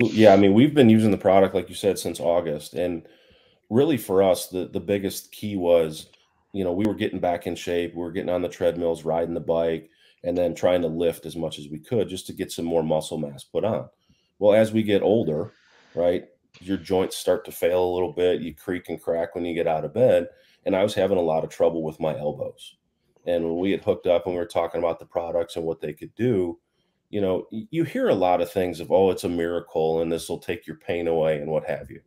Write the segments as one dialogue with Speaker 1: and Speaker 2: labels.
Speaker 1: Yeah, I mean, we've been using the product, like you said, since August. And really for us, the the biggest key was, you know, we were getting back in shape. We were getting on the treadmills, riding the bike, and then trying to lift as much as we could just to get some more muscle mass put on. Well, as we get older, right, your joints start to fail a little bit. You creak and crack when you get out of bed. And I was having a lot of trouble with my elbows. And when we had hooked up and we were talking about the products and what they could do, you know, you hear a lot of things of, oh, it's a miracle and this will take your pain away and what have you.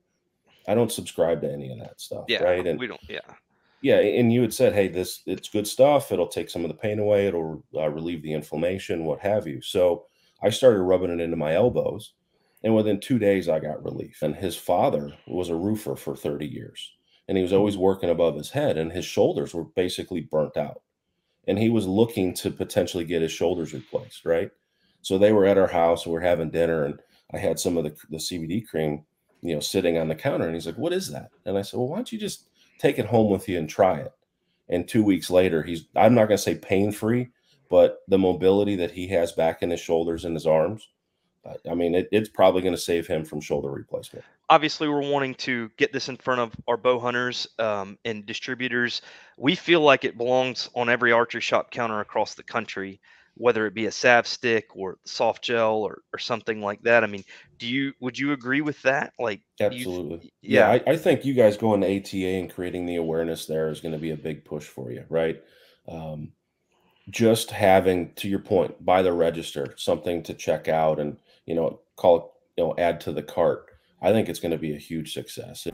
Speaker 1: I don't subscribe to any of that stuff.
Speaker 2: Yeah.
Speaker 1: Right. And
Speaker 2: we don't, yeah.
Speaker 1: Yeah. And you had said, hey, this, it's good stuff. It'll take some of the pain away. It'll uh, relieve the inflammation, what have you. So I started rubbing it into my elbows. And within two days, I got relief. And his father was a roofer for 30 years. And he was always working above his head, and his shoulders were basically burnt out. And he was looking to potentially get his shoulders replaced. Right. So they were at our house we are having dinner, and I had some of the, the CBD cream, you know, sitting on the counter. And he's like, What is that? And I said, Well, why don't you just take it home with you and try it? And two weeks later, he's, I'm not going to say pain free, but the mobility that he has back in his shoulders and his arms, I mean, it, it's probably going to save him from shoulder replacement.
Speaker 2: Obviously, we're wanting to get this in front of our bow hunters um, and distributors. We feel like it belongs on every archery shop counter across the country whether it be a salve stick or soft gel or, or something like that. I mean, do you would you agree with that? Like
Speaker 1: absolutely. You, yeah, yeah I, I, think you guys going to ATA and creating the awareness there is going to be a big push for you, right? Um, just having to your point, by the register, something to check out and you know, call you know, add to the cart. I think it's going to be a huge success.